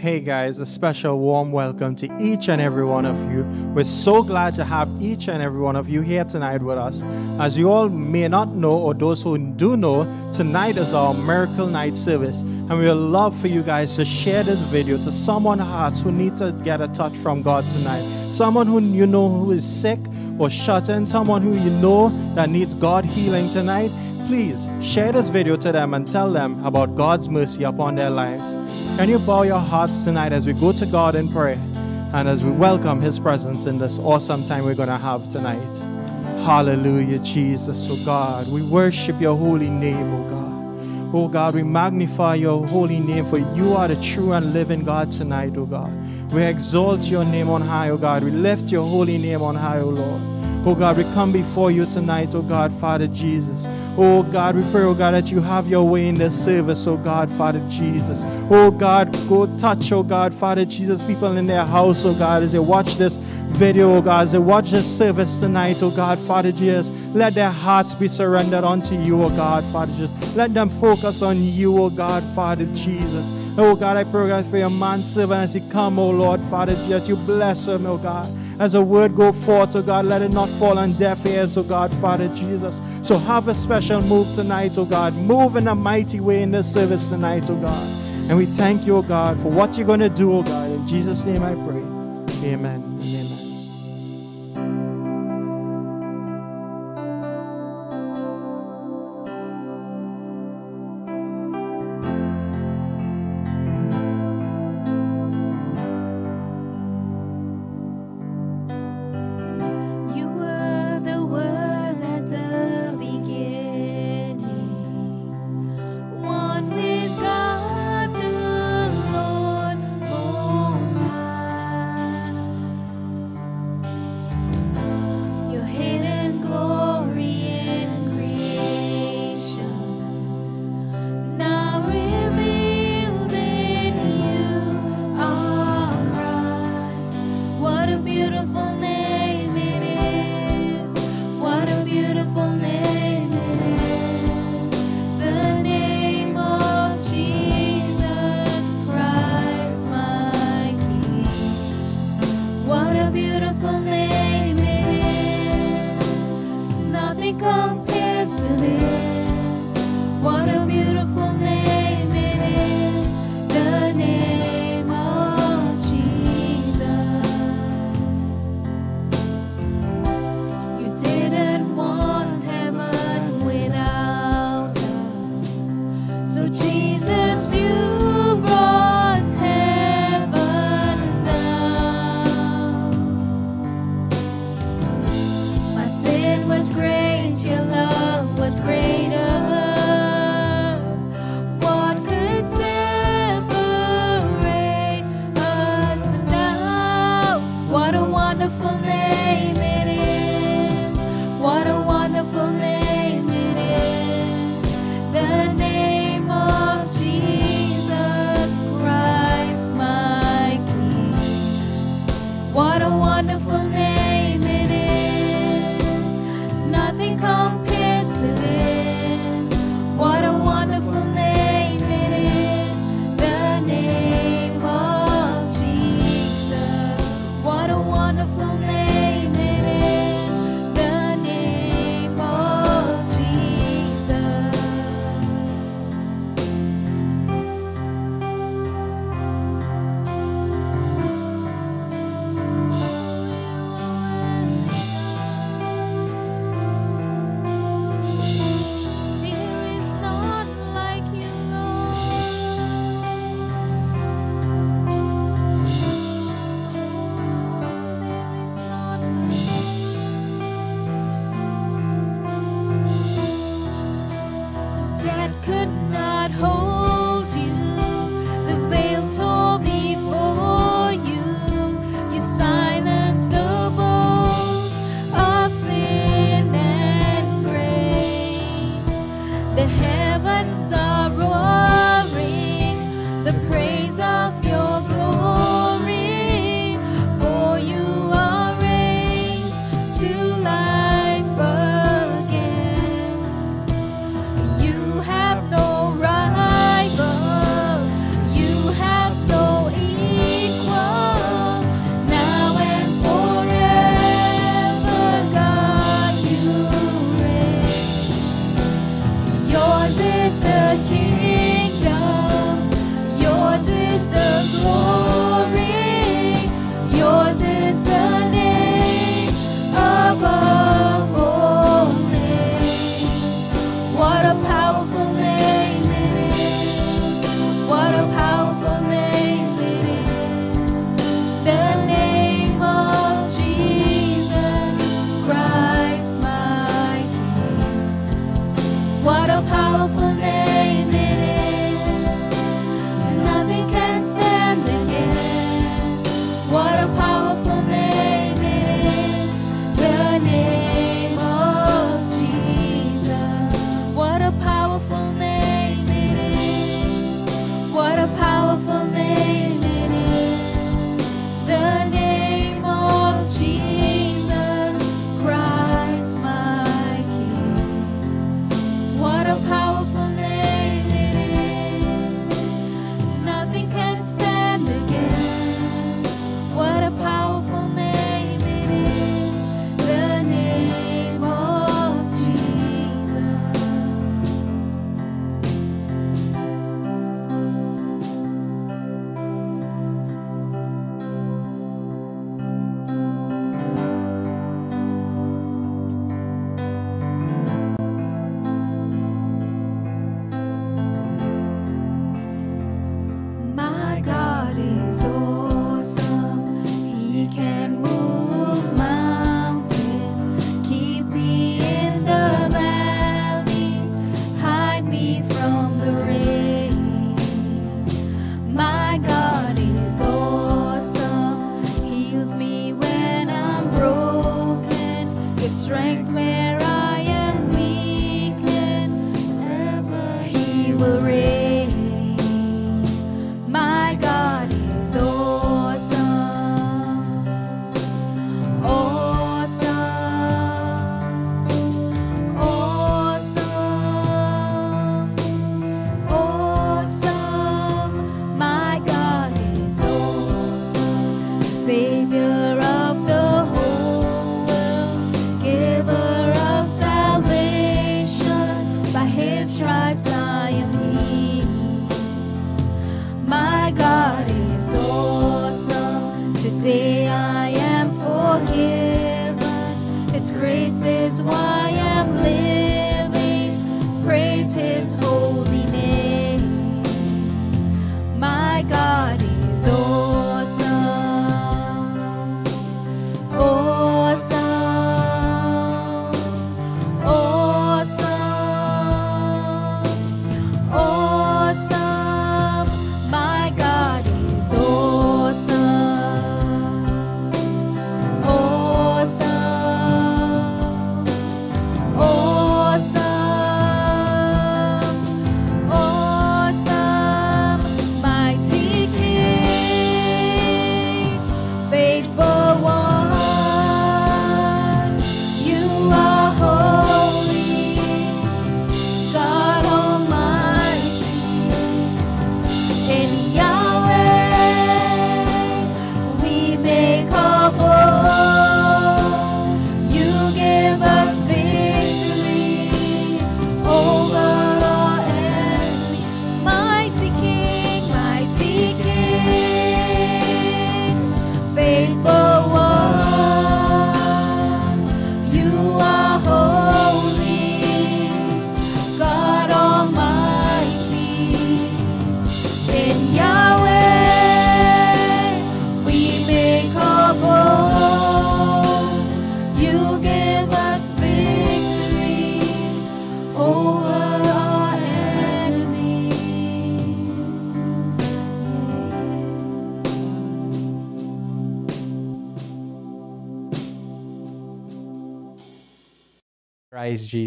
Hey guys, a special warm welcome to each and every one of you. We're so glad to have each and every one of you here tonight with us. As you all may not know, or those who do know, tonight is our Miracle Night service, and we would love for you guys to share this video to someone hearts who need to get a touch from God tonight. Someone who you know who is sick or shut in, someone who you know that needs God healing tonight. Please share this video to them and tell them about God's mercy upon their lives. Can you bow your hearts tonight as we go to God in prayer and as we welcome His presence in this awesome time we're going to have tonight? Hallelujah, Jesus, oh God. We worship your holy name, oh God. Oh God, we magnify your holy name, for you are the true and living God tonight, oh God. We exalt your name on high, oh God. We lift your holy name on high, oh Lord. Oh God, we come before you tonight, oh God, Father Jesus. Oh God, we pray, oh God, that you have your way in this service, oh God, Father Jesus. Oh God, go touch, oh God, Father Jesus, people in their house, oh God, as they watch this video, oh God, as they watch this service tonight, oh God, Father Jesus. Let their hearts be surrendered unto you, oh God, Father Jesus. Let them focus on you, oh God, Father Jesus. Oh God, I pray God for your man servant as he come, oh Lord, Father Jesus. You bless him, oh God. As a word go forth, oh God, let it not fall on deaf ears, oh God, Father Jesus. So have a special move tonight, oh God. Move in a mighty way in this service tonight, oh God. And we thank you, oh God, for what you're going to do, oh God. In Jesus' name I pray. Amen. Amen.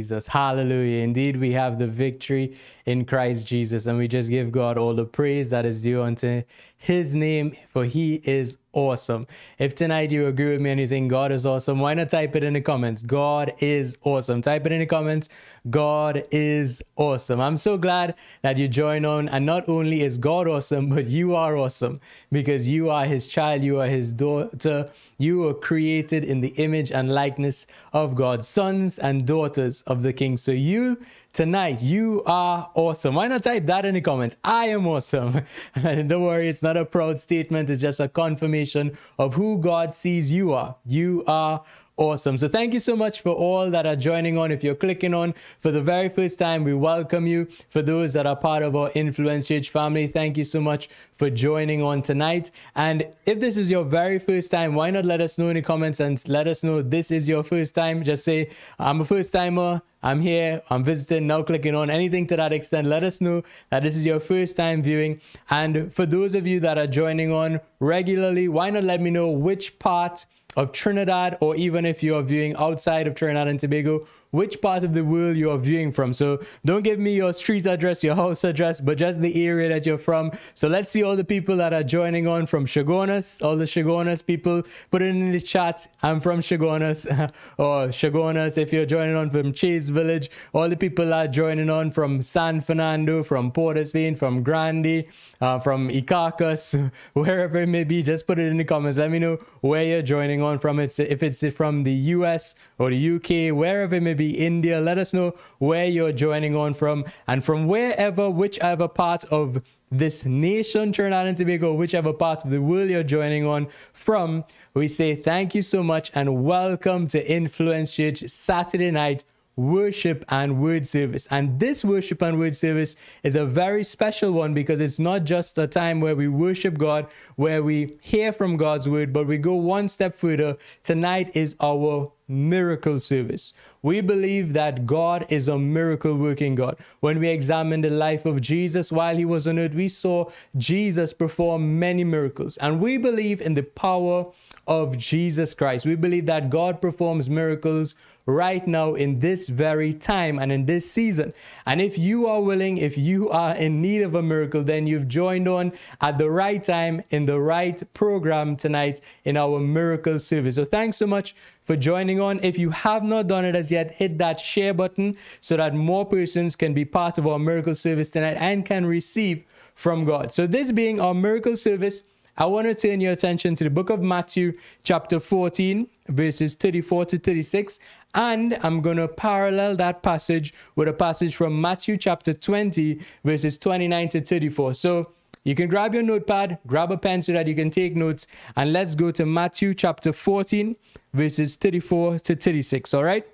Jesus. Hallelujah. Indeed, we have the victory in Christ Jesus, and we just give God all the praise that is due unto his name, for he is awesome. If tonight you agree with me and you think God is awesome, why not type it in the comments? God is awesome. Type it in the comments. God is awesome. I'm so glad that you join on, and not only is God awesome, but you are awesome because you are his child, you are his daughter, you were created in the image and likeness of God, sons and daughters of the King. So you tonight, you are awesome. Why not type that in the comments? I am awesome. And don't worry, it's not a proud statement, it's just a confirmation of who God sees you are. You are Awesome. So thank you so much for all that are joining on. If you're clicking on for the very first time, we welcome you. For those that are part of our Influence Church family, thank you so much for joining on tonight. And if this is your very first time, why not let us know in the comments and let us know this is your first time. Just say, I'm a first timer. I'm here, I'm visiting, now clicking on anything to that extent. Let us know that this is your first time viewing. And for those of you that are joining on regularly, why not let me know which part of Trinidad, or even if you are viewing outside of Trinidad and Tobago, which part of the world you are viewing from. So don't give me your street address, your house address, but just the area that you're from. So let's see all the people that are joining on from Chaguanas, all the Chaguanas people, put it in the chat. I'm from Chaguanas, or Chaguanas if you're joining on from Chase Village. All the people are joining on from San Fernando, from Port from Grande, uh, from Icacos, wherever it may be. Just put it in the comments. Let me know where you're joining on from. It's if it's from the US or the UK, wherever it may be, India. Let us know where you're joining on from, and from wherever, whichever part of this nation, Trinidad and Tobago, whichever part of the world you're joining on from, we say thank you so much and welcome to Influence Church Saturday night worship and word service. And this worship and word service is a very special one because it's not just a time where we worship God, where we hear from God's word, but we go one step further. Tonight is our miracle service. We believe that God is a miracle working God. When we examine the life of Jesus while he was on earth, we saw Jesus perform many miracles. And we believe in the power of Jesus Christ. We believe that God performs miracles right now in this very time and in this season. And if you are willing, if you are in need of a miracle, then you've joined on at the right time in the right program tonight in our miracle service. So thanks so much for joining on. If you have not done it as yet, hit that share button so that more persons can be part of our miracle service tonight and can receive from God. So this being our miracle service, I want to turn your attention to the book of Matthew, chapter 14, verses 34 to 36. And I'm going to parallel that passage with a passage from Matthew, chapter 20, verses 29 to 34. So you can grab your notepad, grab a pen so that you can take notes, and let's go to Matthew, chapter 14, verses 34 to 36. All right?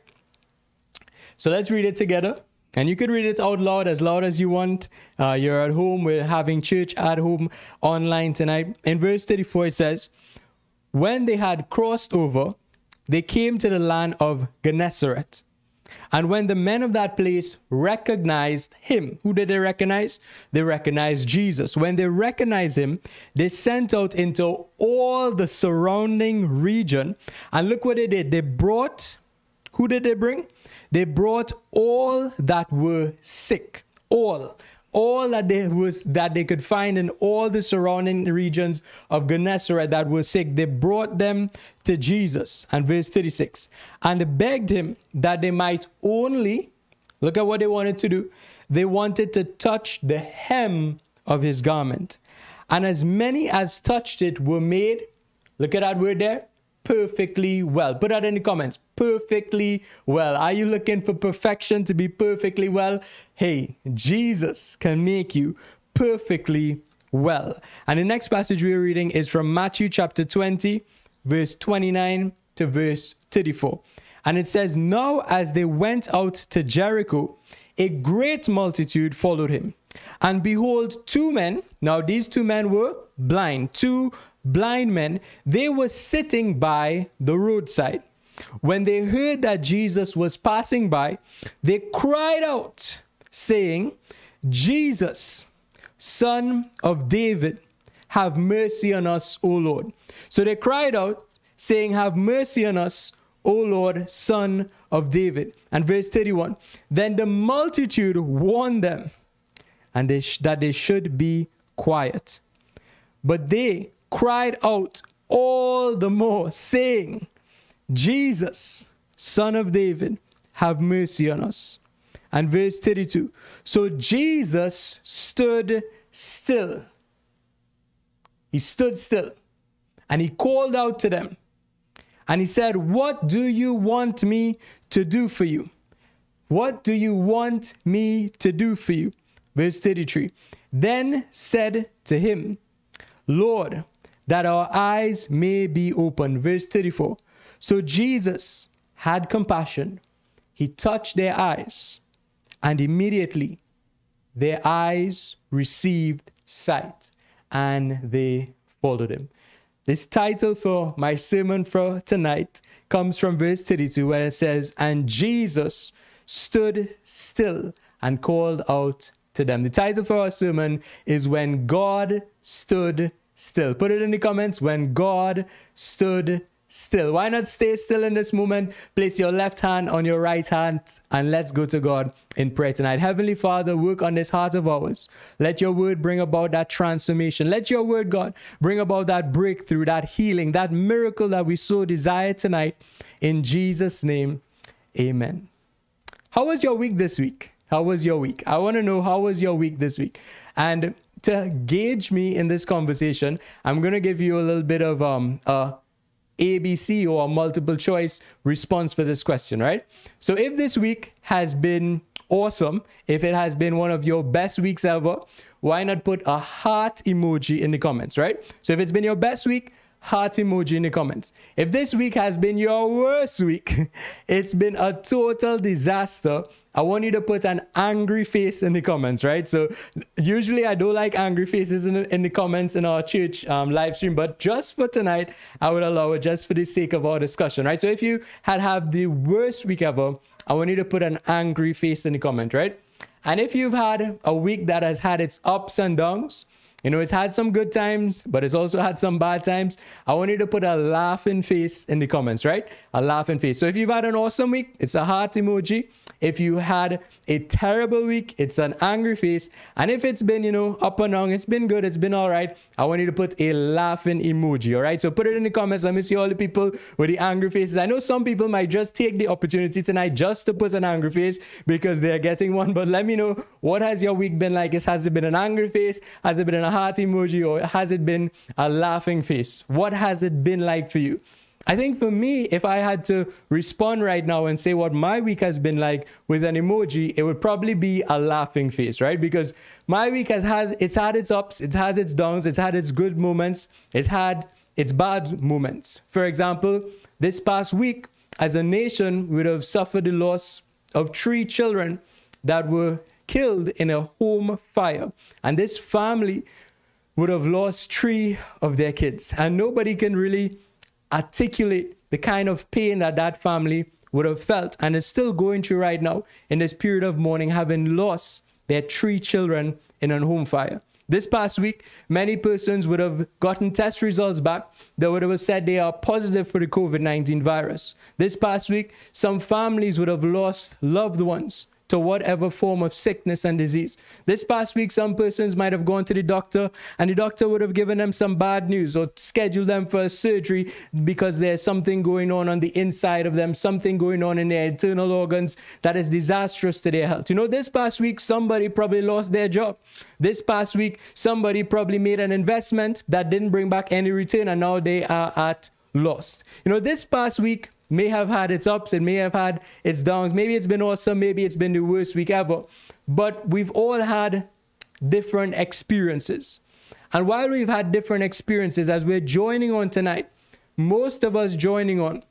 So let's read it together. And you could read it out loud, as loud as you want. Uh, you're at home, we're having church at home online tonight. In verse 34, it says, When they had crossed over, they came to the land of Gennesaret. And when the men of that place recognized him, who did they recognize? They recognized Jesus. When they recognized him, they sent out into all the surrounding region. And look what they did. They brought, who did they bring? They brought all that were sick, all, all that they was that they could find in all the surrounding regions of Gennesaret that were sick. They brought them to Jesus. And verse 36, and begged him that they might only look at what they wanted to do. They wanted to touch the hem of his garment. And as many as touched it were made, look at that word there, perfectly well. Put that in the comments. Perfectly well. Are you looking for perfection to be perfectly well? Hey, Jesus can make you perfectly well. And the next passage we're reading is from Matthew chapter 20, verse 29 to verse 34. And it says, Now as they went out to Jericho, a great multitude followed him. And behold, two men, now these two men were blind, two blind men, they were sitting by the roadside. When they heard that Jesus was passing by, they cried out, saying, Jesus, son of David, have mercy on us, O Lord. So they cried out, saying, Have mercy on us, O Lord, son of David. And verse 31 Then the multitude warned them and they that they should be quiet. But they cried out all the more, saying, Jesus, son of David, have mercy on us. And verse 32 So Jesus stood still. He stood still and he called out to them. And he said, What do you want me to do for you? What do you want me to do for you? Verse 33 Then said to him, Lord, that our eyes may be opened. Verse 34. So Jesus had compassion. He touched their eyes, and immediately their eyes received sight, and they followed him. This title for my sermon for tonight comes from verse 32, where it says, And Jesus stood still and called out to them. The title for our sermon is When God Stood Still. Put it in the comments when God stood still. Why not stay still in this moment? Place your left hand on your right hand and let's go to God in prayer tonight. Heavenly Father, work on this heart of ours. Let your word bring about that transformation. Let your word, God, bring about that breakthrough, that healing, that miracle that we so desire tonight. In Jesus' name, amen. How was your week this week? How was your week? I want to know how was your week this week? And to gauge me in this conversation, I'm going to give you a little bit of um, a ABC or a multiple choice response for this question, right? So if this week has been awesome, if it has been one of your best weeks ever, why not put a heart emoji in the comments, right? So if it's been your best week, heart emoji in the comments. If this week has been your worst week, it's been a total disaster. I want you to put an angry face in the comments, right? So usually I don't like angry faces in the, in the comments in our church um, live stream, but just for tonight, I would allow it just for the sake of our discussion, right? So if you had have the worst week ever, I want you to put an angry face in the comment, right? And if you've had a week that has had its ups and downs, you know, it's had some good times, but it's also had some bad times. I want you to put a laughing face in the comments, right? A laughing face. So if you've had an awesome week, it's a heart emoji. If you had a terrible week, it's an angry face. And if it's been, you know, up and down, it's been good, it's been all right, I want you to put a laughing emoji, all right? So put it in the comments. Let me see all the people with the angry faces. I know some people might just take the opportunity tonight just to put an angry face because they're getting one, but let me know what has your week been like? Has it been an angry face? Has it been a heart emoji? Or has it been a laughing face? What has it been like for you? I think for me, if I had to respond right now and say what my week has been like with an emoji, it would probably be a laughing face, right? Because my week has had it's had its ups, it's had its downs, it's had its good moments, it's had its bad moments. For example, this past week, as a nation, we would have suffered the loss of three children that were killed in a home fire. And this family would have lost three of their kids. And nobody can really articulate the kind of pain that that family would have felt and is still going through right now in this period of mourning, having lost their three children in a home fire. This past week, many persons would have gotten test results back that would have said they are positive for the COVID 19 virus. This past week, some families would have lost loved ones to whatever form of sickness and disease. This past week, some persons might have gone to the doctor and the doctor would have given them some bad news or scheduled them for a surgery because there's something going on on the inside of them, something going on in their internal organs that is disastrous to their health. You know, this past week, somebody probably lost their job. This past week, somebody probably made an investment that didn't bring back any return and now they are at lost. You know, this past week, may have had its ups, it may have had its downs. Maybe it's been awesome, maybe it's been the worst week ever. But we've all had different experiences. And while we've had different experiences, as we're joining on tonight, most of us joining on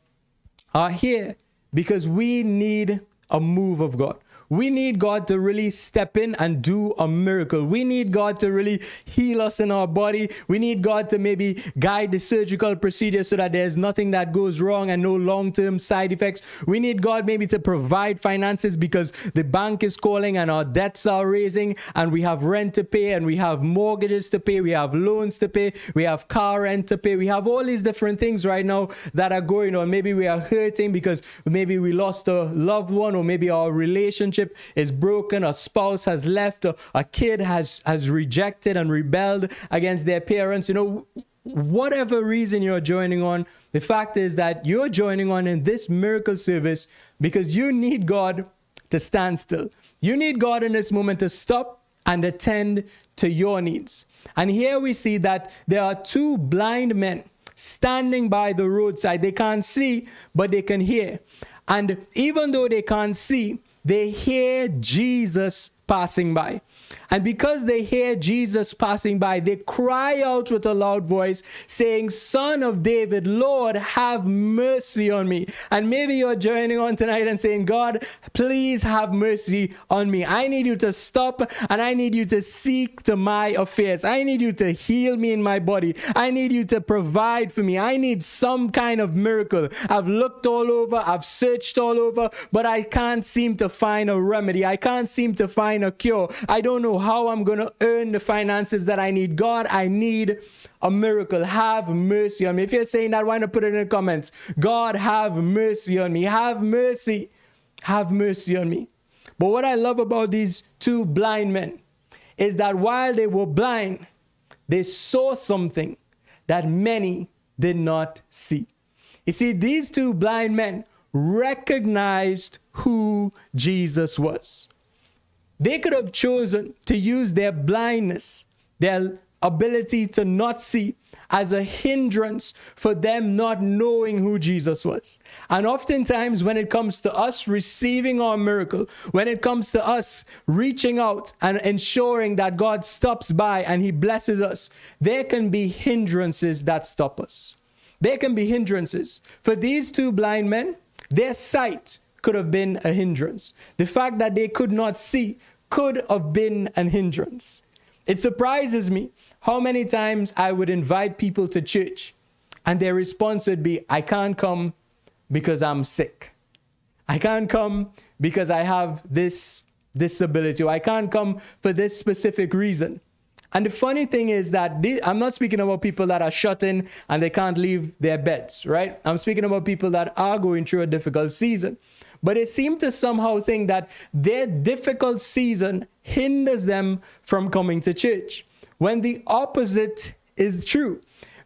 are here because we need a move of God. We need God to really step in and do a miracle. We need God to really heal us in our body. We need God to maybe guide the surgical procedure so that there's nothing that goes wrong and no long term side effects. We need God maybe to provide finances because the bank is calling and our debts are raising and we have rent to pay and we have mortgages to pay. We have loans to pay. We have car rent to pay. We have all these different things right now that are going on. Maybe we are hurting because maybe we lost a loved one or maybe our relationship relationship is broken, a spouse has left, or a kid has, has rejected and rebelled against their parents, you know, whatever reason you're joining on, the fact is that you're joining on in this miracle service because you need God to stand still. You need God in this moment to stop and attend to your needs. And here we see that there are two blind men standing by the roadside. They can't see, but they can hear. And even though they can't see, they hear Jesus passing by. And because they hear Jesus passing by, they cry out with a loud voice, saying, Son of David, Lord, have mercy on me. And maybe you're joining on tonight and saying, God, please have mercy on me. I need you to stop and I need you to seek to my affairs. I need you to heal me in my body. I need you to provide for me. I need some kind of miracle. I've looked all over, I've searched all over, but I can't seem to find a remedy. I can't seem to find a cure. I don't know how I'm going to earn the finances that I need. God, I need a miracle. Have mercy on me. If you're saying that, why not put it in the comments? God, have mercy on me. Have mercy. Have mercy on me. But what I love about these two blind men is that while they were blind, they saw something that many did not see. You see, these two blind men recognized who Jesus was. They could have chosen to use their blindness, their ability to not see, as a hindrance for them not knowing who Jesus was. And oftentimes, when it comes to us receiving our miracle, when it comes to us reaching out and ensuring that God stops by and He blesses us, there can be hindrances that stop us. There can be hindrances. For these two blind men, their sight could have been a hindrance. The fact that they could not see could have been an hindrance. It surprises me how many times I would invite people to church and their response would be, I can't come because I'm sick. I can't come because I have this disability, or I can't come for this specific reason. And the funny thing is that I'm not speaking about people that are shut in and they can't leave their beds, right? I'm speaking about people that are going through a difficult season. But they seem to somehow think that their difficult season hinders them from coming to church when the opposite is true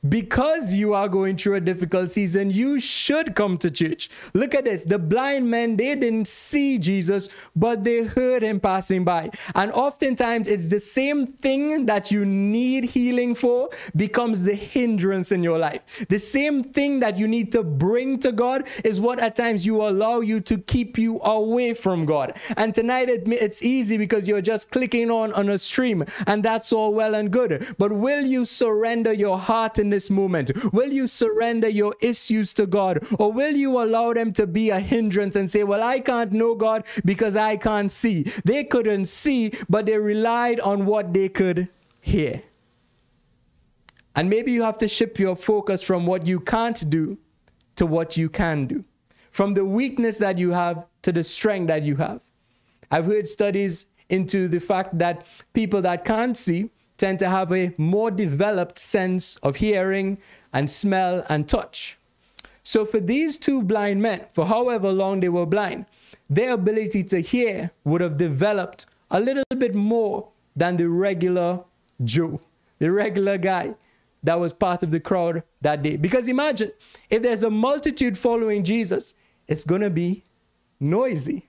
because you are going through a difficult season, you should come to church. Look at this. The blind men, they didn't see Jesus, but they heard him passing by. And oftentimes, it's the same thing that you need healing for becomes the hindrance in your life. The same thing that you need to bring to God is what at times you allow you to keep you away from God. And tonight, it, it's easy because you're just clicking on on a stream, and that's all well and good. But will you surrender your heart in this moment? Will you surrender your issues to God or will you allow them to be a hindrance and say, Well, I can't know God because I can't see? They couldn't see, but they relied on what they could hear. And maybe you have to shift your focus from what you can't do to what you can do, from the weakness that you have to the strength that you have. I've heard studies into the fact that people that can't see tend to have a more developed sense of hearing and smell and touch. So, for these two blind men, for however long they were blind, their ability to hear would have developed a little bit more than the regular Joe, the regular guy that was part of the crowd that day. Because imagine if there's a multitude following Jesus, it's going to be noisy.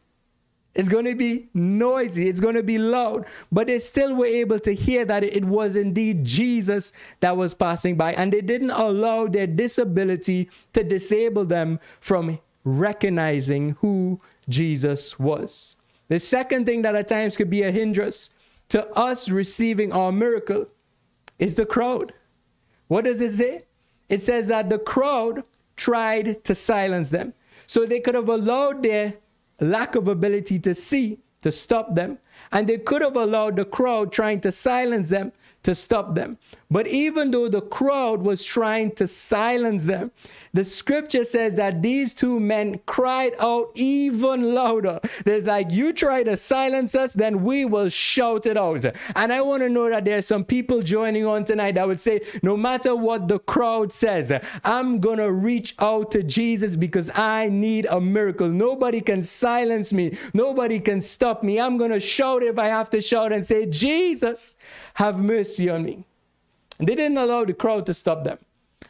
It's going to be noisy. It's going to be loud. But they still were able to hear that it was indeed Jesus that was passing by. And they didn't allow their disability to disable them from recognizing who Jesus was. The second thing that at times could be a hindrance to us receiving our miracle is the crowd. What does it say? It says that the crowd tried to silence them. So they could have allowed their lack of ability to see to stop them. And they could have allowed the crowd trying to silence them to stop them. But even though the crowd was trying to silence them, the scripture says that these two men cried out even louder. There's like, you try to silence us, then we will shout it out. And I want to know that there's some people joining on tonight that would say, no matter what the crowd says, I'm going to reach out to Jesus because I need a miracle. Nobody can silence me, nobody can stop me. I'm going to shout if I have to shout and say, Jesus, have mercy on me. And they didn't allow the crowd to stop them.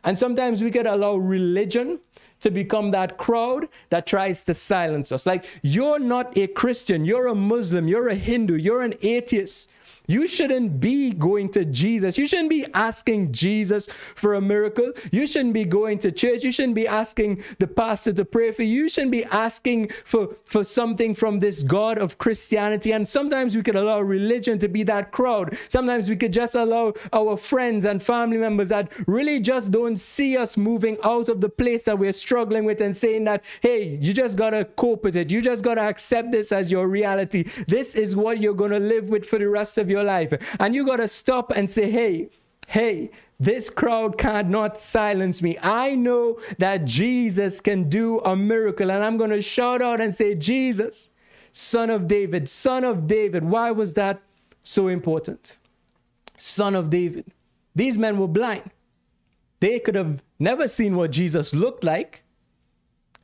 And sometimes we could allow religion to become that crowd that tries to silence us. Like, you're not a Christian, you're a Muslim, you're a Hindu, you're an atheist. You shouldn't be going to Jesus. You shouldn't be asking Jesus for a miracle. You shouldn't be going to church. You shouldn't be asking the pastor to pray for you. You shouldn't be asking for, for something from this God of Christianity. And sometimes we could allow religion to be that crowd. Sometimes we could just allow our friends and family members that really just don't see us moving out of the place that we're struggling with and saying that, hey, you just got to cope with it. You just got to accept this as your reality. This is what you're going to live with for the rest of your your life. And you got to stop and say, hey, hey, this crowd cannot silence me. I know that Jesus can do a miracle. And I'm going to shout out and say, Jesus, son of David, son of David. Why was that so important? Son of David. These men were blind. They could have never seen what Jesus looked like,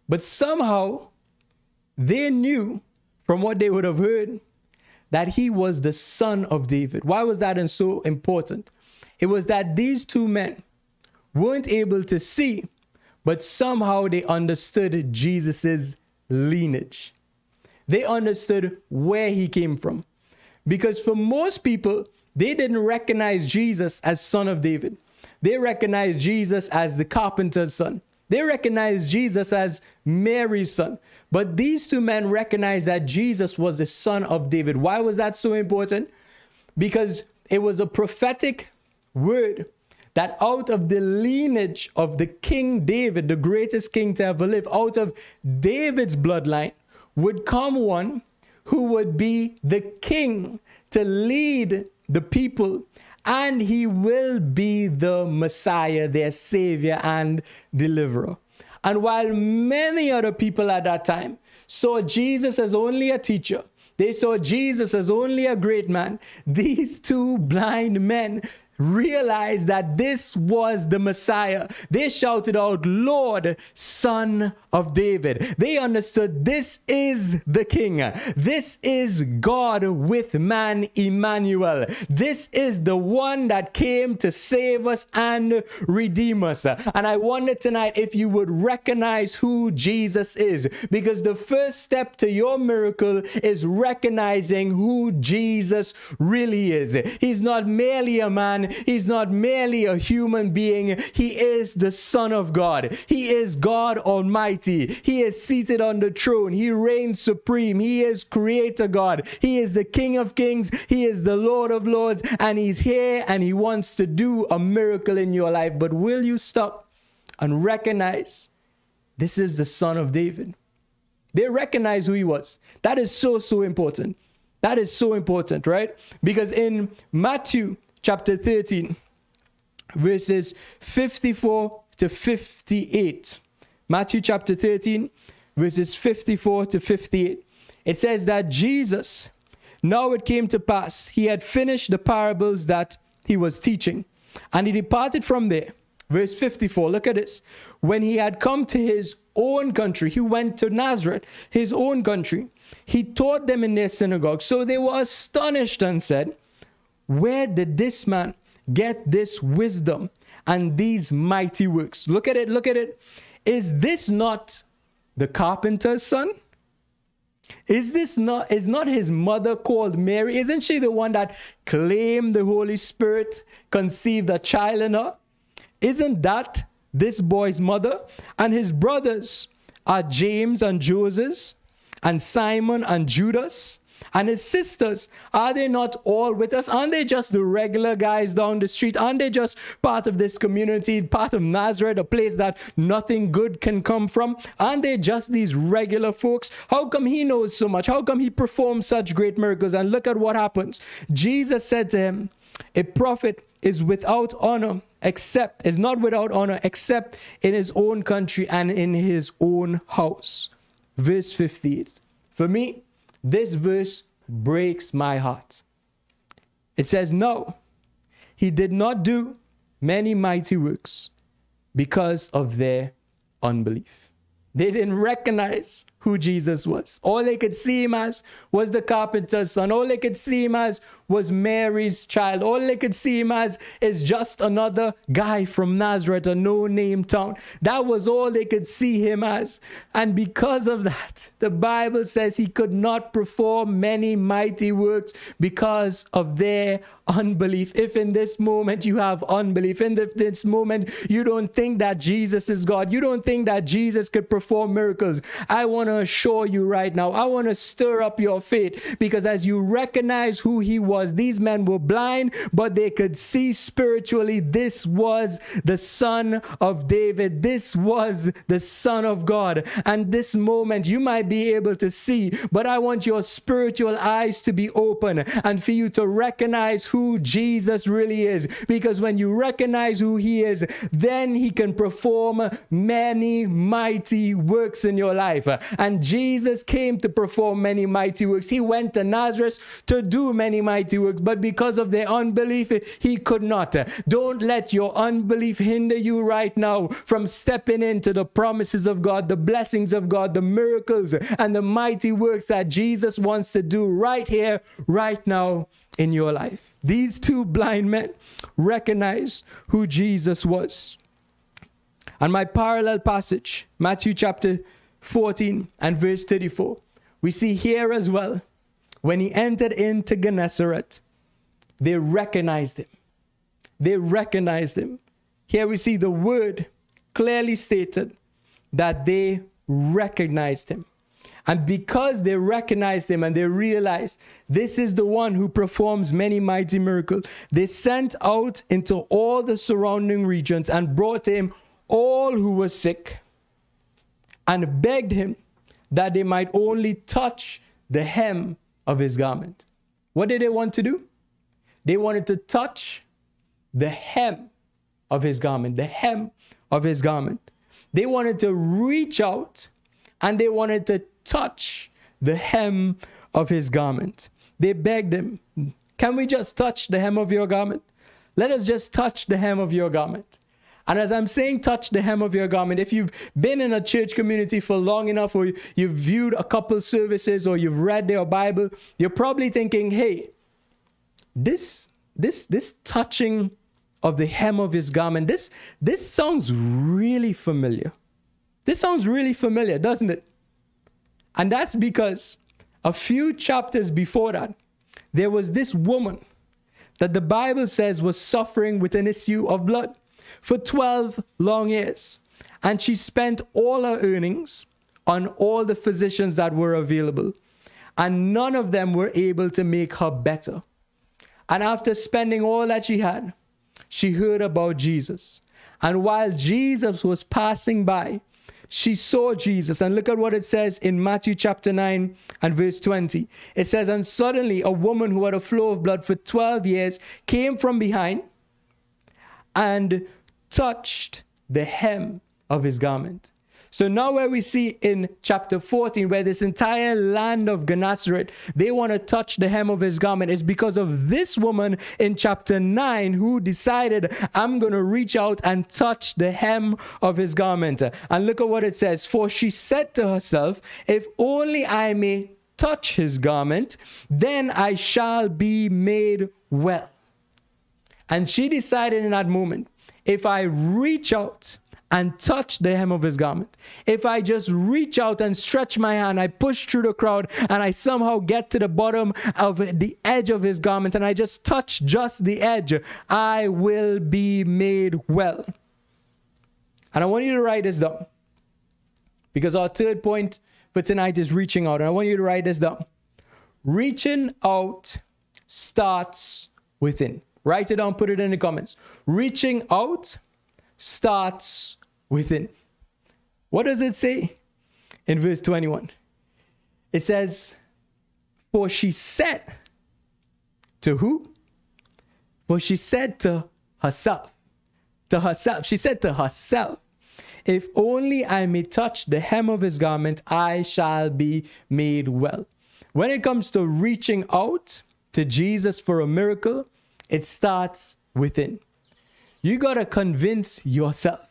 but somehow they knew from what they would have heard that he was the son of David. Why was that so important? It was that these two men weren't able to see, but somehow they understood Jesus's lineage. They understood where he came from. Because for most people, they didn't recognize Jesus as son of David. they recognized Jesus as the carpenter's son. They recognized Jesus as Mary's son. But these two men recognized that Jesus was the son of David. Why was that so important? Because it was a prophetic word that out of the lineage of the King David, the greatest king to ever live, out of David's bloodline would come one who would be the king to lead the people, and he will be the Messiah, their savior and deliverer. And while many other people at that time saw Jesus as only a teacher, they saw Jesus as only a great man. These two blind men realized that this was the Messiah. They shouted out, Lord, Son of David. They understood this is the King. This is God with man, Emmanuel. This is the one that came to save us and redeem us. And I wonder tonight if you would recognize who Jesus is, because the first step to your miracle is recognizing who Jesus really is. He's not merely a man, He's not merely a human being, He is the Son of God. He is God Almighty. He is seated on the throne. He reigns supreme. He is Creator God. He is the King of Kings. He is the Lord of Lords. And He's here and He wants to do a miracle in your life. But will you stop and recognize this is the Son of David? They recognize who He was. That is so, so important. That is so important, right? Because in Matthew chapter 13, verses 54 to 58, Matthew chapter 13, verses 54 to 58, it says that Jesus, now it came to pass, he had finished the parables that he was teaching, and he departed from there. Verse 54, look at this. When he had come to his own country, he went to Nazareth, his own country. He taught them in their synagogue. So they were astonished and said, Where did this man get this wisdom and these mighty works? Look at it, look at it. Is this not the carpenter's son? Is this not is not his mother called Mary? Isn't she the one that claimed the Holy Spirit, conceived a child in her? Isn't that this boy's mother? And his brothers are James and Joseph, and Simon and Judas. And his sisters, are they not all with us? Aren't they just the regular guys down the street? Aren't they just part of this community, part of Nazareth, a place that nothing good can come from? Aren't they just these regular folks? How come he knows so much? How come he performs such great miracles? And look at what happens. Jesus said to him, A prophet is without honor except is not without honor except in his own country and in his own house verse 58 for me this verse breaks my heart. It says no he did not do many mighty works because of their unbelief. They didn't recognize who Jesus was. All they could see him as was the carpenter's son. All they could see him as was Mary's child. All they could see him as is just another guy from Nazareth, a no name town. That was all they could see him as. And because of that, the Bible says he could not perform many mighty works because of their unbelief. If in this moment you have unbelief, in this moment you don't think that Jesus is God, you don't think that Jesus could perform miracles, I want to assure you right now, I want to stir up your faith because as you recognize who he was, these men were blind, but they could see spiritually. This was the son of David, this was the son of God. And this moment you might be able to see, but I want your spiritual eyes to be open and for you to recognize who Jesus really is. Because when you recognize who he is, then he can perform many mighty works in your life. And Jesus came to perform many mighty works. He went to Nazareth to do many mighty works, but because of their unbelief, he could not. Don't let your unbelief hinder you right now from stepping into the promises of God, the blessings of God, the miracles, and the mighty works that Jesus wants to do right here, right now in your life. These two blind men recognize who Jesus was. And my parallel passage, Matthew chapter 14 and verse 34. We see here as well, when he entered into Gennesaret, they recognized him. They recognized him. here we see the word clearly stated that they recognized him. And because they recognized him and they realized this is the one who performs many mighty miracles, they sent out into all the surrounding regions and brought him all who were sick and begged him that they might only touch the hem of his garment. What did they want to do? They wanted to touch the hem of his garment, the hem of his garment. They wanted to reach out and they wanted to touch the hem of his garment. They begged him, Can we just touch the hem of your garment? Let us just touch the hem of your garment. And as I'm saying, touch the hem of your garment, if you've been in a church community for long enough, or you've viewed a couple services, or you've read their Bible, you're probably thinking, hey, this, this, this touching of the hem of his garment, this, this sounds really familiar. This sounds really familiar, doesn't it? And that's because a few chapters before that, there was this woman that the Bible says was suffering with an issue of blood for 12 long years. And she spent all her earnings on all the physicians that were available. And none of them were able to make her better. And after spending all that she had, she heard about Jesus. And while Jesus was passing by, she saw Jesus. And look at what it says in Matthew chapter 9 and verse 20. It says, And suddenly a woman who had a flow of blood for 12 years came from behind and touched the hem of his garment. So now where we see in chapter 14, where this entire land of Gennesaret, they want to touch the hem of his garment, is because of this woman in chapter 9 who decided, I'm going to reach out and touch the hem of his garment. And look at what it says. For she said to herself, if only I may touch his garment, then I shall be made well. And she decided in that moment, if I reach out and touch the hem of his garment, if I just reach out and stretch my hand, I push through the crowd and I somehow get to the bottom of the edge of his garment and I just touch just the edge, I will be made well. And I want you to write this down because our third point for tonight is reaching out. And I want you to write this down. Reaching out starts within. Write it down, put it in the comments. Reaching out starts within. What does it say in verse 21? It says, For she said to who? For she said to herself. To herself. She said to herself, If only I may touch the hem of his garment, I shall be made well. When it comes to reaching out to Jesus for a miracle, it starts within. You got to convince yourself.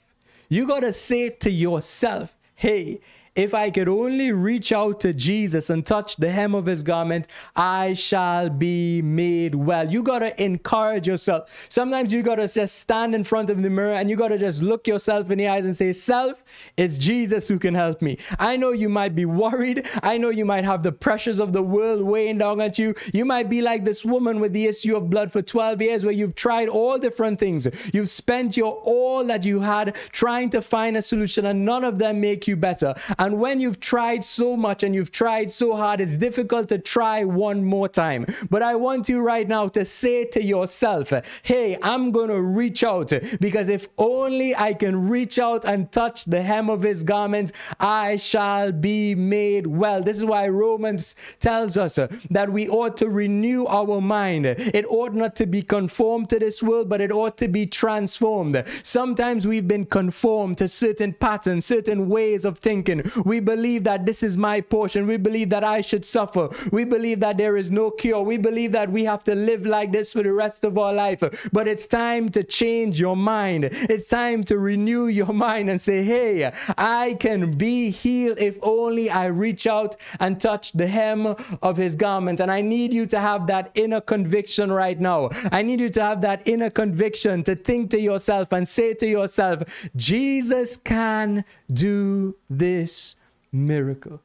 You got to say to yourself, hey, if I could only reach out to Jesus and touch the hem of his garment, I shall be made well. You got to encourage yourself. Sometimes you got to just stand in front of the mirror and you got to just look yourself in the eyes and say, Self, it's Jesus who can help me. I know you might be worried. I know you might have the pressures of the world weighing down at you. You might be like this woman with the issue of blood for 12 years where you've tried all different things. You've spent your all that you had trying to find a solution and none of them make you better. And and when you've tried so much and you've tried so hard, it's difficult to try one more time. But I want you right now to say to yourself, hey, I'm going to reach out because if only I can reach out and touch the hem of his garment, I shall be made well. This is why Romans tells us that we ought to renew our mind. It ought not to be conformed to this world, but it ought to be transformed. Sometimes we've been conformed to certain patterns, certain ways of thinking. We believe that this is my portion. We believe that I should suffer. We believe that there is no cure. We believe that we have to live like this for the rest of our life. But it's time to change your mind. It's time to renew your mind and say, hey, I can be healed if only I reach out and touch the hem of his garment. And I need you to have that inner conviction right now. I need you to have that inner conviction to think to yourself and say to yourself, Jesus can do this miracle.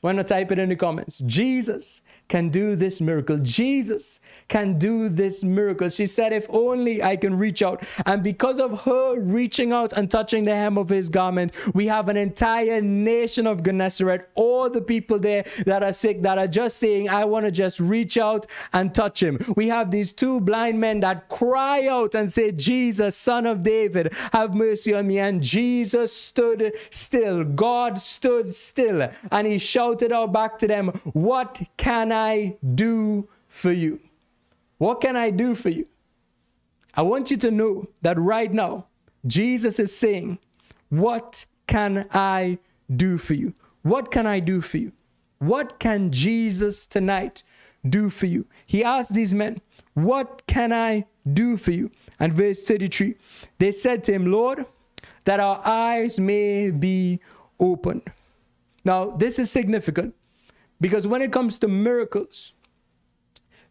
Why not type it in the comments? Jesus can do this miracle. Jesus can do this miracle. She said, If only I can reach out. And because of her reaching out and touching the hem of his garment, we have an entire nation of Gennesaret, all the people there that are sick, that are just saying, I want to just reach out and touch him. We have these two blind men that cry out and say, Jesus, son of David, have mercy on me. And Jesus stood still. God stood still. And he shouted out back to them, What can I do for you? What can I do for you? I want you to know that right now, Jesus is saying, What can I do for you? What can I do for you? What can Jesus tonight do for you? He asked these men, What can I do for you? And verse 33, they said to him, Lord, that our eyes may be opened. Now, this is significant because when it comes to miracles,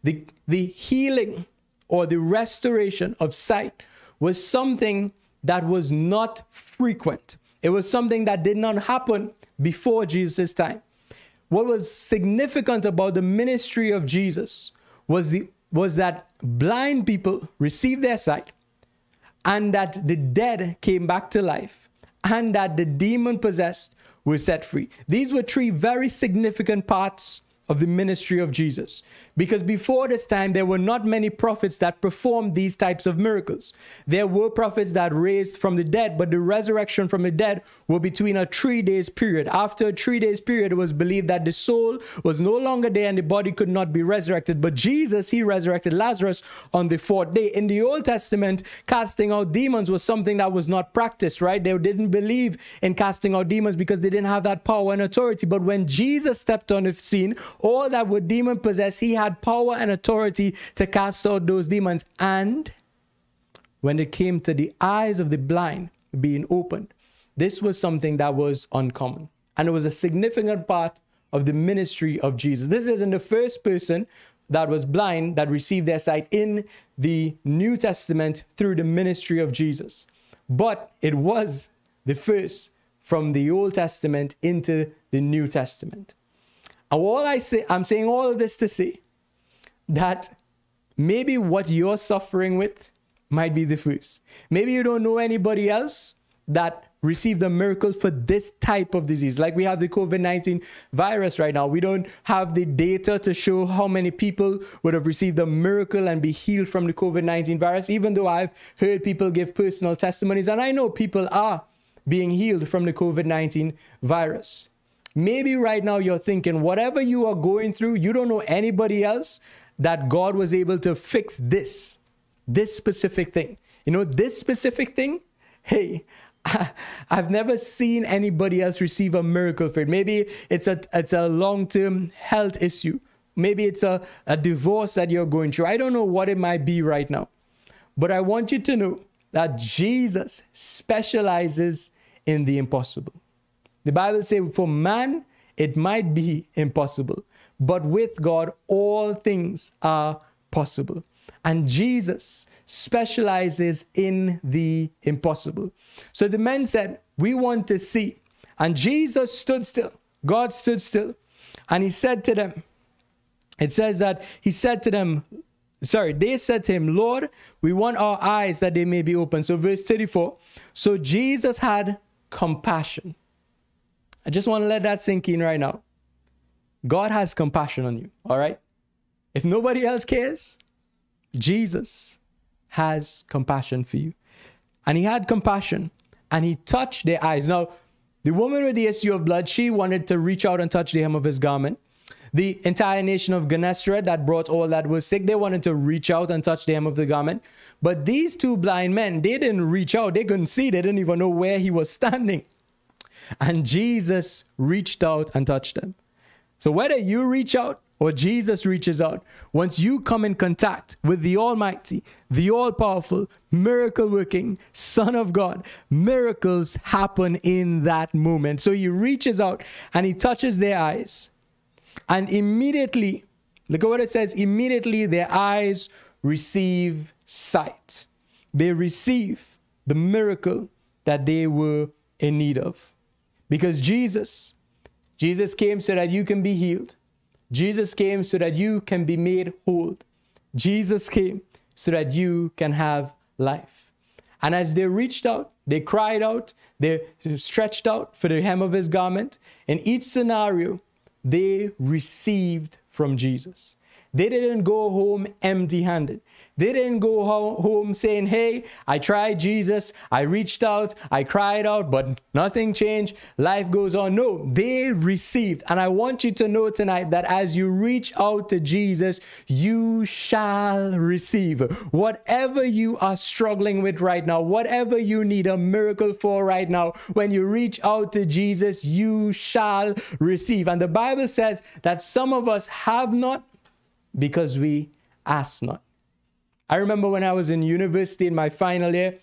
the, the healing or the restoration of sight was something that was not frequent. It was something that did not happen before Jesus' time. What was significant about the ministry of Jesus was, the, was that blind people received their sight, and that the dead came back to life, and that the demon possessed were set free. These were three very significant parts of the ministry of Jesus. Because before this time, there were not many prophets that performed these types of miracles. There were prophets that raised from the dead, but the resurrection from the dead were between a three days period. After a three days period, it was believed that the soul was no longer there and the body could not be resurrected. But Jesus, he resurrected Lazarus on the fourth day. In the Old Testament, casting out demons was something that was not practiced, right? They didn't believe in casting out demons because they didn't have that power and authority. But when Jesus stepped on the scene, all that were demon possessed, he had power and authority to cast out those demons. And when it came to the eyes of the blind being opened, this was something that was uncommon. And it was a significant part of the ministry of Jesus. This isn't the first person that was blind that received their sight in the New Testament through the ministry of Jesus. But it was the first from the Old Testament into the New Testament. And all I say, I'm saying all of this to say that maybe what you're suffering with might be the first. Maybe you don't know anybody else that received a miracle for this type of disease. Like we have the COVID 19 virus right now. We don't have the data to show how many people would have received a miracle and be healed from the COVID 19 virus, even though I've heard people give personal testimonies. And I know people are being healed from the COVID 19 virus. Maybe right now you're thinking, whatever you are going through, you don't know anybody else that God was able to fix this, this specific thing. You know, this specific thing, hey, I've never seen anybody else receive a miracle for it. Maybe it's a it's a long-term health issue. Maybe it's a, a divorce that you're going through. I don't know what it might be right now. But I want you to know that Jesus specializes in the impossible. The Bible says, for man, it might be impossible, but with God, all things are possible. And Jesus specializes in the impossible. So the men said, We want to see. And Jesus stood still. God stood still. And he said to them, It says that he said to them, Sorry, they said to him, Lord, we want our eyes that they may be open. So, verse 34. So Jesus had compassion. I just want to let that sink in right now. God has compassion on you, all right? If nobody else cares, Jesus has compassion for you. And he had compassion and he touched their eyes. Now, the woman with the issue of blood, she wanted to reach out and touch the hem of his garment. The entire nation of Gennesaret that brought all that was sick, they wanted to reach out and touch the hem of the garment. But these two blind men, they didn't reach out. They couldn't see. They didn't even know where he was standing. And Jesus reached out and touched them. So whether you reach out or Jesus reaches out, once you come in contact with the Almighty, the All Powerful, miracle working Son of God, miracles happen in that moment. So he reaches out and he touches their eyes. And immediately, look at what it says immediately their eyes receive sight. They receive the miracle that they were in need of. Because Jesus Jesus came so that you can be healed. Jesus came so that you can be made whole. Jesus came so that you can have life. And as they reached out, they cried out, they stretched out for the hem of his garment. In each scenario, they received from Jesus. They didn't go home empty handed. They didn't go home saying, Hey, I tried Jesus, I reached out, I cried out, but nothing changed. Life goes on. No, they received. And I want you to know tonight that as you reach out to Jesus, you shall receive. Whatever you are struggling with right now, whatever you need a miracle for right now, when you reach out to Jesus, you shall receive. And the Bible says that some of us have not because we ask not. I remember when I was in university in my final year,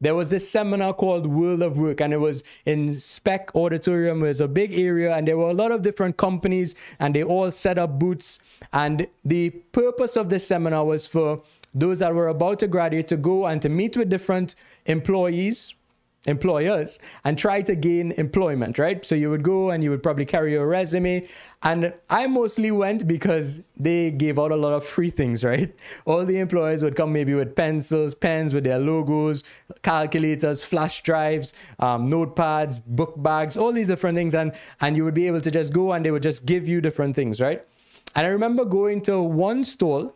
there was this seminar called World of Work, and it was in Spec Auditorium. It was a big area, and there were a lot of different companies, and they all set up booths. And the purpose of this seminar was for those that were about to graduate to go and to meet with different employees employers and try to gain employment, right? So you would go and you would probably carry your resume. And I mostly went because they gave out a lot of free things, right? All the employers would come maybe with pencils, pens with their logos, calculators, flash drives, um, notepads, book bags, all these different things. And, and you would be able to just go and they would just give you different things, right? And I remember going to one stall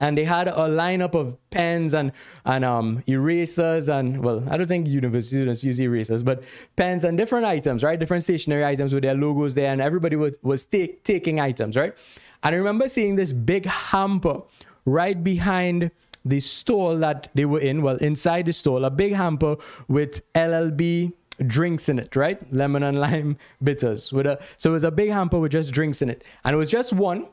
and they had a lineup of pens and and um, erasers and well i don't think university students use erasers but pens and different items right? Different stationery items with their logos there and everybody was, was take, taking items right? And i remember seeing this big hamper right behind the stall that they were in well inside the stall a big hamper with LLB drinks in it right? Lemon and lime bitters with a so it was a big hamper with just drinks in it. And it was just one.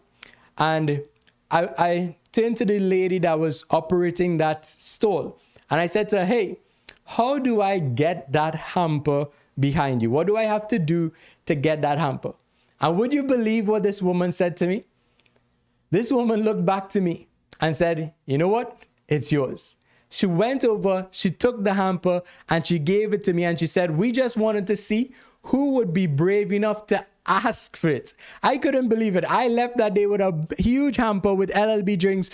And I, I turned to the lady that was operating that stall and I said to her, Hey, how do I get that hamper behind you? What do I have to do to get that hamper? And would you believe what this woman said to me? This woman looked back to me and said, You know what? It's yours. She went over, she took the hamper, and she gave it to me. And she said, We just wanted to see who would be brave enough to ask for it. I couldn't believe it. I left that day with a huge hamper with LLB drinks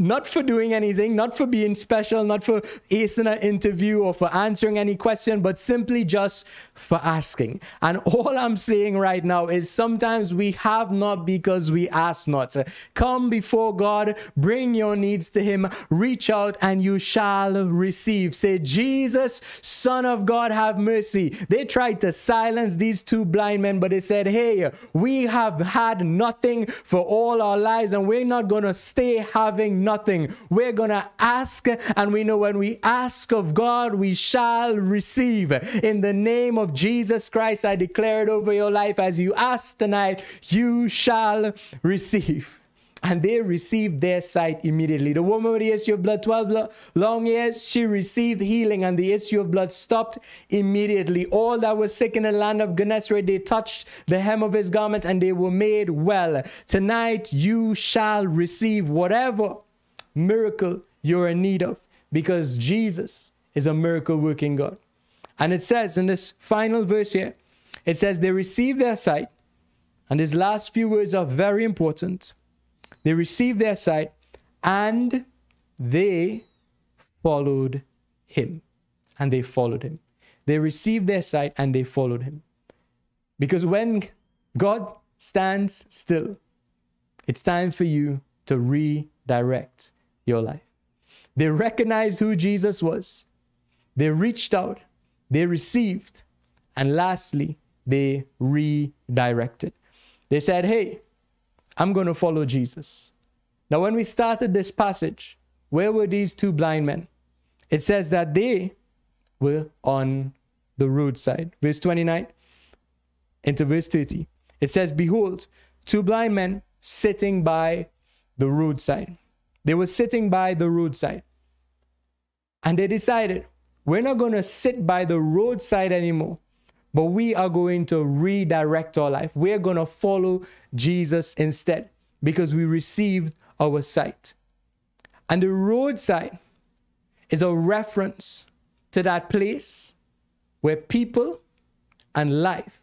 not for doing anything, not for being special, not for acing an interview or for answering any question, but simply just for asking. And all I'm saying right now is sometimes we have not because we ask not. Come before God, bring your needs to Him, reach out, and you shall receive. Say, Jesus, Son of God, have mercy. They tried to silence these two blind men, but they said, Hey, we have had nothing for all our lives, and we're not going to stay having nothing. We're going to ask, and we know when we ask of God, we shall receive. In the name of Jesus Christ, I declare it over your life as you ask tonight, you shall receive and they received their sight immediately. The woman with the issue of blood, 12 long years, she received healing, and the issue of blood stopped immediately. All that were sick in the land of Gennesaret, they touched the hem of his garment and they were made well. Tonight you shall receive whatever miracle you're in need of because Jesus is a miracle working God. And it says in this final verse here, it says they received their sight. And these last few words are very important. They received their sight and they followed him. And they followed him. They received their sight and they followed him. Because when God stands still, it's time for you to redirect your life. They recognized who Jesus was. They reached out. They received. And lastly, they redirected. They said, Hey, I'm going to follow Jesus. Now, when we started this passage, where were these two blind men? It says that they were on the roadside. Verse 29 into verse 30. It says, Behold, two blind men sitting by the roadside. They were sitting by the roadside. And they decided, we're not going to sit by the roadside anymore, but we are going to redirect our life. We're going to follow Jesus instead because we received our sight. And the roadside is a reference to that place where people and life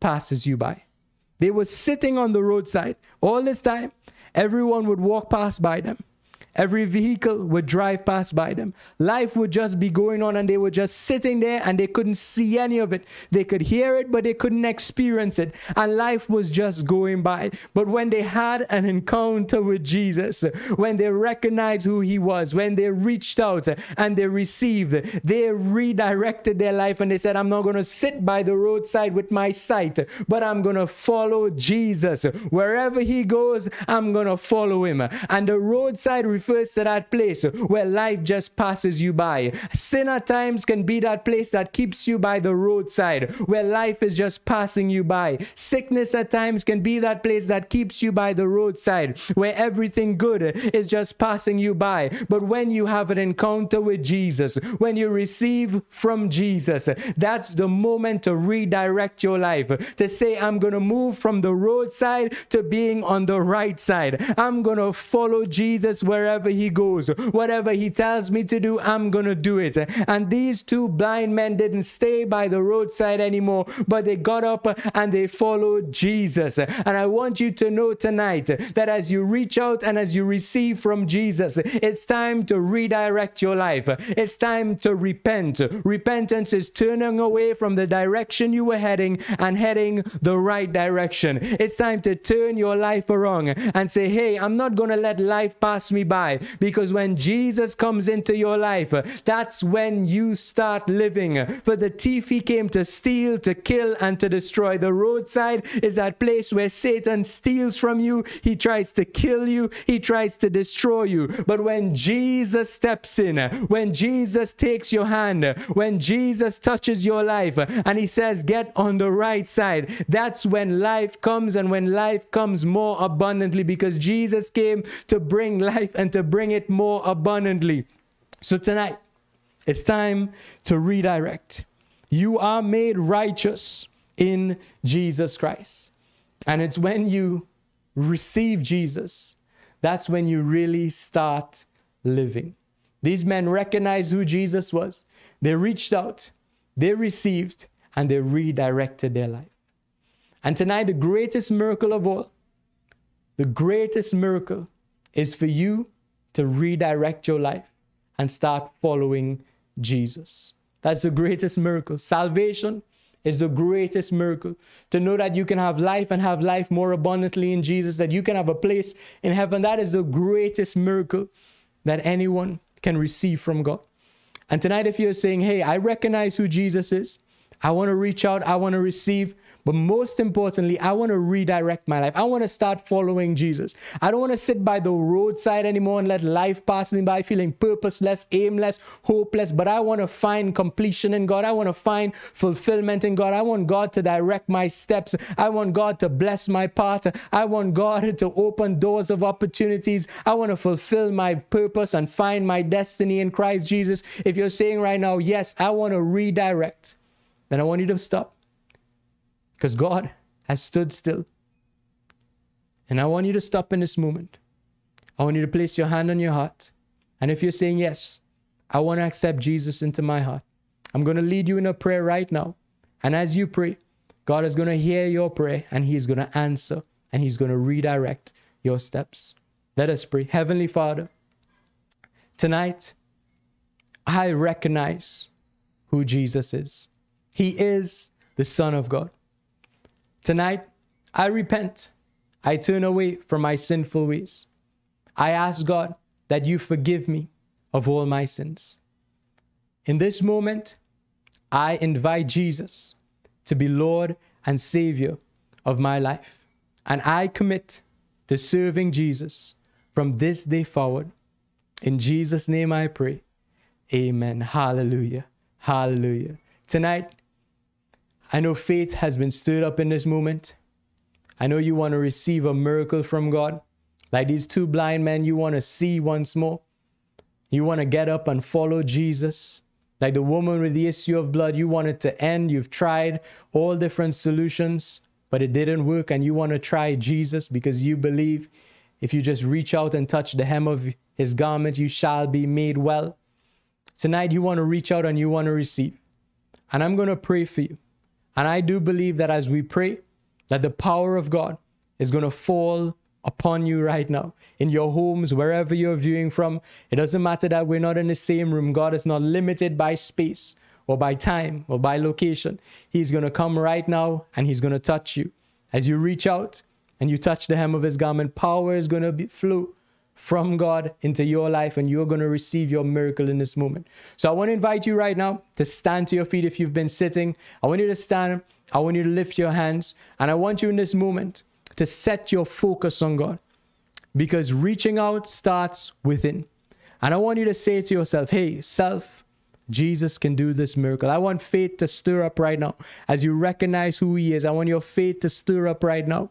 passes you by. They were sitting on the roadside. All this time, everyone would walk past by them. Every vehicle would drive past by them. Life would just be going on, and they were just sitting there and they couldn't see any of it. They could hear it, but they couldn't experience it. And life was just going by. But when they had an encounter with Jesus, when they recognized who he was, when they reached out and they received, they redirected their life and they said, I'm not going to sit by the roadside with my sight, but I'm going to follow Jesus. Wherever he goes, I'm going to follow him. And the roadside refers to that place where life just passes you by. Sin at times can be that place that keeps you by the roadside, where life is just passing you by. Sickness at times can be that place that keeps you by the roadside, where everything good is just passing you by. But when you have an encounter with Jesus, when you receive from Jesus, that's the moment to redirect your life, to say, I'm going to move from the roadside to being on the right side. I'm going to follow Jesus wherever wherever he goes. Whatever he tells me to do, I'm going to do it. And these two blind men didn't stay by the roadside anymore, but they got up and they followed Jesus. And I want you to know tonight that as you reach out and as you receive from Jesus, it's time to redirect your life. It's time to repent. Repentance is turning away from the direction you were heading and heading the right direction. It's time to turn your life around and say, Hey, I'm not going to let life pass me by. Because when Jesus comes into your life, that's when you start living. For the thief, he came to steal, to kill, and to destroy. The roadside is that place where Satan steals from you. He tries to kill you, he tries to destroy you. But when Jesus steps in, when Jesus takes your hand, when Jesus touches your life, and he says, Get on the right side, that's when life comes, and when life comes more abundantly because Jesus came to bring life and to bring it more abundantly. So tonight, it's time to redirect. You are made righteous in Jesus Christ. And it's when you receive Jesus, that's when you really start living. These men recognized who Jesus was. They reached out, they received, and they redirected their life. And tonight, the greatest miracle of all, the greatest miracle is for you to redirect your life and start following Jesus. That's the greatest miracle. Salvation is the greatest miracle. To know that you can have life and have life more abundantly in Jesus, that you can have a place in heaven, that is the greatest miracle that anyone can receive from God. And tonight, if you're saying, hey, I recognize who Jesus is, I want to reach out, I want to receive, but most importantly, I want to redirect my life. I want to start following Jesus. I don't want to sit by the roadside anymore and let life pass me by feeling purposeless, aimless, hopeless. But I want to find completion in God. I want to find fulfillment in God. I want God to direct my steps. I want God to bless my path. I want God to open doors of opportunities. I want to fulfill my purpose and find my destiny in Christ Jesus. If you're saying right now, yes, I want to redirect, then I want you to stop because God has stood still. And I want you to stop in this moment. I want you to place your hand on your heart. And if you're saying, Yes, I want to accept Jesus into my heart, I'm going to lead you in a prayer right now. And as you pray, God is going to hear your prayer and He's going to answer and He's going to redirect your steps. Let us pray. Heavenly Father, tonight I recognize who Jesus is. He is the Son of God. Tonight, I repent. I turn away from my sinful ways. I ask God that you forgive me of all my sins. In this moment, I invite Jesus to be Lord and Savior of my life. And I commit to serving Jesus from this day forward. In Jesus' name I pray. Amen. Hallelujah. Hallelujah. Tonight, I know faith has been stirred up in this moment. I know you want to receive a miracle from God. Like these two blind men, you want to see once more. You want to get up and follow Jesus. Like the woman with the issue of blood, you want it to end. You've tried all different solutions, but it didn't work. And you want to try Jesus because you believe if you just reach out and touch the hem of his garment, you shall be made well. Tonight, you want to reach out and you want to receive. And I'm going to pray for you. And I do believe that as we pray, that the power of God is going to fall upon you right now in your homes, wherever you're viewing from. It doesn't matter that we're not in the same room. God is not limited by space or by time or by location. He's going to come right now and He's going to touch you. As you reach out and you touch the hem of His garment, power is going to be flow from God into your life and you're going to receive your miracle in this moment. So I want to invite you right now to stand to your feet if you've been sitting. I want you to stand. I want you to lift your hands and I want you in this moment to set your focus on God because reaching out starts within. And I want you to say to yourself, hey, self, Jesus can do this miracle. I want faith to stir up right now. As you recognize who He is, I want your faith to stir up right now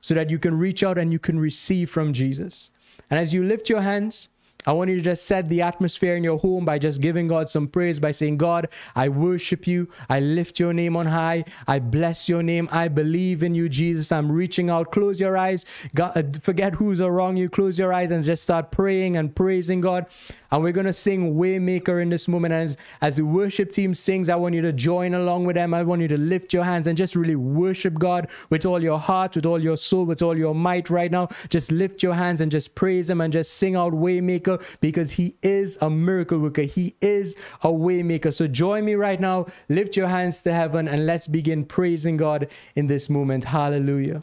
so that you can reach out and you can receive from Jesus. And as you lift your hands, I want you to just set the atmosphere in your home by just giving God some praise by saying, God, I worship you. I lift your name on high. I bless your name. I believe in you, Jesus. I'm reaching out. Close your eyes. God, uh, forget who's around you. Close your eyes and just start praying and praising God. And we're going to sing Waymaker in this moment. And as, as the worship team sings, I want you to join along with them. I want you to lift your hands and just really worship God with all your heart, with all your soul, with all your might right now. Just lift your hands and just praise Him and just sing out Waymaker because He is a miracle worker. He is a Waymaker. So join me right now. Lift your hands to heaven and let's begin praising God in this moment. Hallelujah.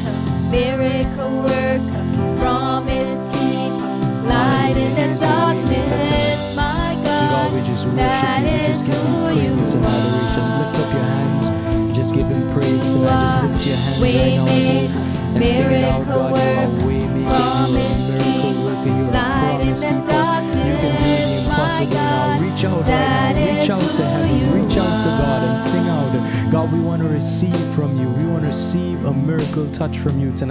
miracle worker, promise keeper, light in the darkness. My God, God, we just worship you. We just give him praise and adoration. Lift up your hands. Just give him praise tonight. Just lift your hands right now in home and sing it out, God. You are way maker, you are miracle worker, you are promise keeper. You can the now. Reach out right now. Reach out to heaven. Reach out to God and sing out. God, we want to receive from you. We want to receive a miracle touch from you tonight.